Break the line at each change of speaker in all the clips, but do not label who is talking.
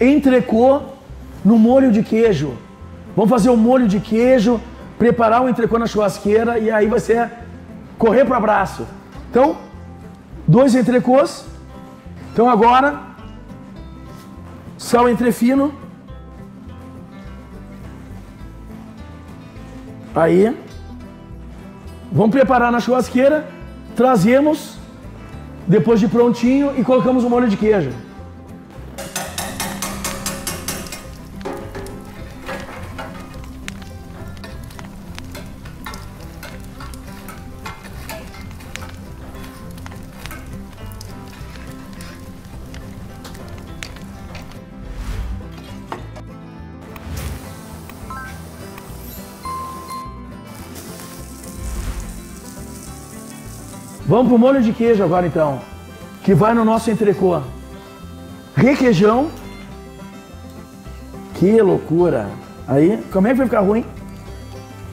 entrecô no molho de queijo. Vamos fazer o molho de queijo, preparar o entrecô na churrasqueira e aí vai ser correr para abraço. Então, dois entrecôs. Então agora, sal entrefino. Aí, vamos preparar na churrasqueira, trazemos depois de prontinho e colocamos o molho de queijo. Vamos pro molho de queijo agora então, que vai no nosso entrecô. Requeijão. Que loucura. Aí, como é que vai ficar ruim?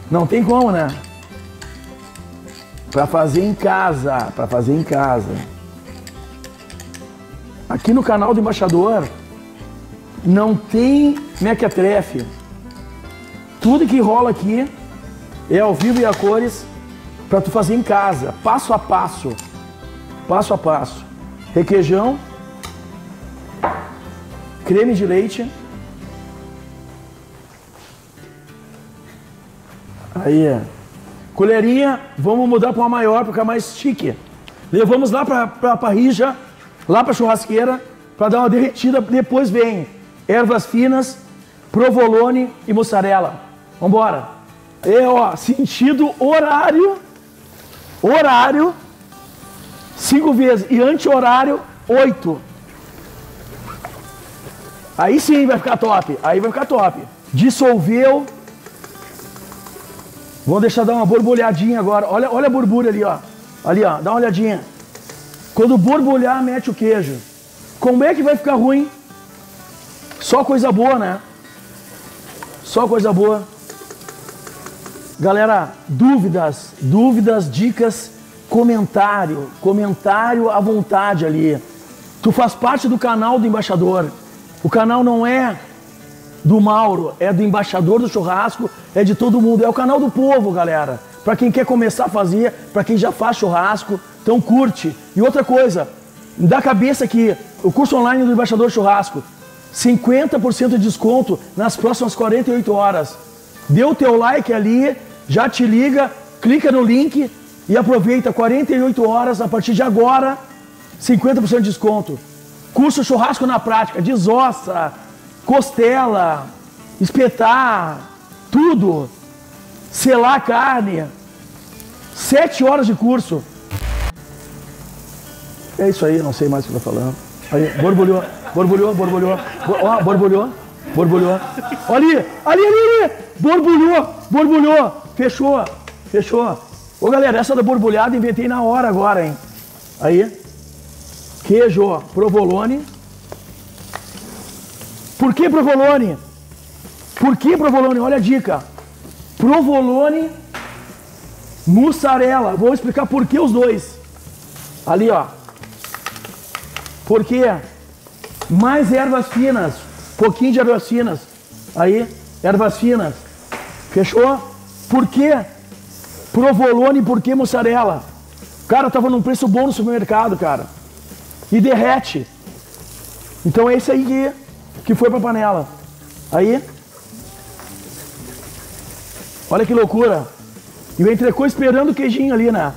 Não tem como, né? Para fazer em casa, para fazer em casa. Aqui no canal do embaixador não tem mequetrefe. Tudo que rola aqui é ao vivo e a cores para tu fazer em casa, passo a passo. Passo a passo. Requeijão, creme de leite. Aí, colherinha, vamos mudar para uma maior para ficar mais chique. Levamos lá para a parrija, lá para churrasqueira, para dar uma derretida. Depois vem ervas finas, provolone e mussarela. Vamos embora. É, ó, sentido horário horário, cinco vezes, e anti-horário, oito. Aí sim vai ficar top, aí vai ficar top. Dissolveu. Vamos deixar dar uma borbulhadinha agora. Olha, olha a borbulha ali, ó. Ali, ó, dá uma olhadinha. Quando borbulhar, mete o queijo. Como é que vai ficar ruim? Só coisa boa, né? Só coisa boa. Galera, dúvidas, dúvidas, dicas, comentário, comentário à vontade ali. Tu faz parte do canal do embaixador. O canal não é do Mauro, é do embaixador do churrasco, é de todo mundo, é o canal do povo, galera. Para quem quer começar a fazer, para quem já faz churrasco, então curte. E outra coisa, dá cabeça que o curso online do embaixador churrasco, 50% de desconto nas próximas 48 horas. Dê o teu like ali, já te liga, clica no link e aproveita 48 horas a partir de agora, 50% de desconto. Curso churrasco na prática, desossa, costela, espetar, tudo. Selar a carne. Sete horas de curso. É isso aí, não sei mais o que está falando. Aí, borbulhou, borbulhou, borbulhou. Ó, borbulhou, borbulhou. Ali, ali, ali, ali. Borbulhou, borbulhou. Fechou, fechou. Ô galera, essa da borbulhada inventei na hora agora, hein? Aí, queijo, provolone. Por que provolone? Por que provolone? Olha a dica. Provolone, mussarela. Vou explicar por que os dois. Ali, ó. Por quê? Mais ervas finas. Pouquinho de ervas finas. Aí, ervas finas. Fechou? Por que provolone por que mussarela? Cara, tava num preço bom no supermercado, cara. E derrete. Então é esse aí que, que foi pra panela. Aí. Olha que loucura. E o entrecô esperando o queijinho ali, né?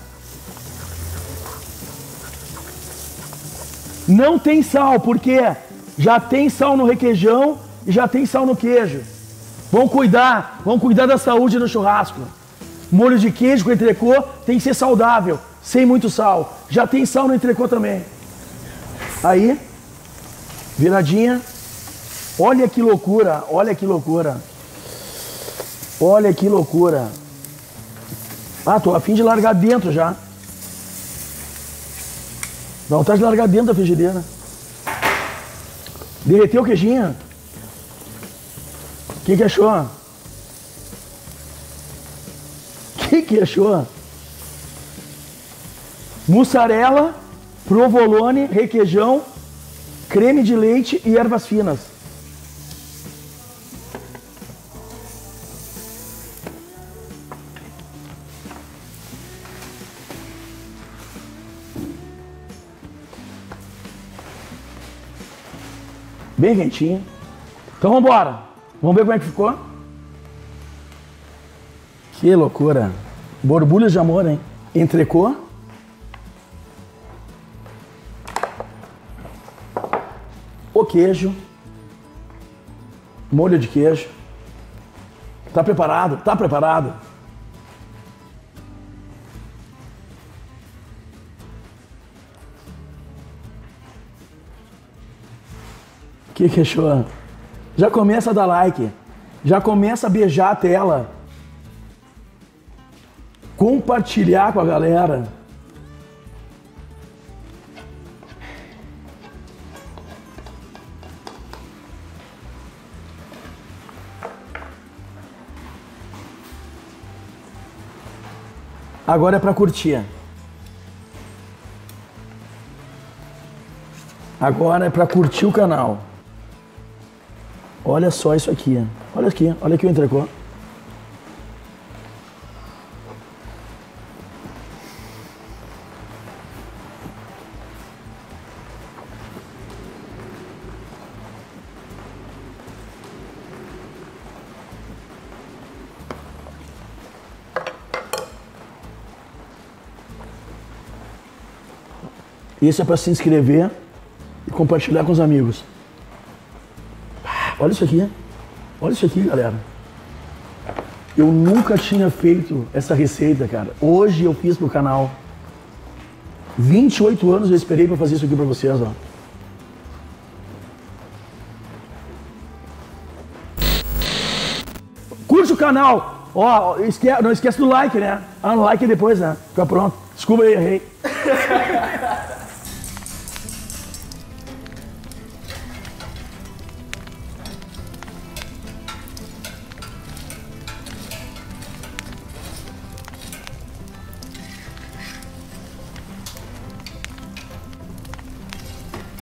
Não tem sal, porque já tem sal no requeijão e já tem sal no queijo. Vamos cuidar, vamos cuidar da saúde no churrasco. Molho de queijo com entrecô tem que ser saudável, sem muito sal. Já tem sal no entrecô também. Aí, viradinha. Olha que loucura, olha que loucura. Olha que loucura. Ah, tô a fim de largar dentro já. Dá vontade de largar dentro da frigideira. Derreteu o queijinho? que, que achou? que, que achou? Mussarela, provolone, requeijão, creme de leite e ervas finas. Bem ventinho. Então vamos embora. Vamos ver como é que ficou? Que loucura. Borbulhas de amor, hein? Entrecô. O queijo. Molho de queijo. Tá preparado? Tá preparado? Que que achou? Já começa a dar like. Já começa a beijar a tela. Compartilhar com a galera. Agora é para curtir. Agora é para curtir o canal. Olha só isso aqui. Olha aqui, olha aqui o entrecô. Isso é para se inscrever e compartilhar com os amigos. Olha isso aqui. Olha isso aqui, galera. Eu nunca tinha feito essa receita, cara. Hoje eu fiz pro canal. 28 anos eu esperei para fazer isso aqui para vocês, ó. Curte o canal. Ó, esque não esquece do like, né? Ah, no like depois, né? Fica pronto. Desculpa aí, errei.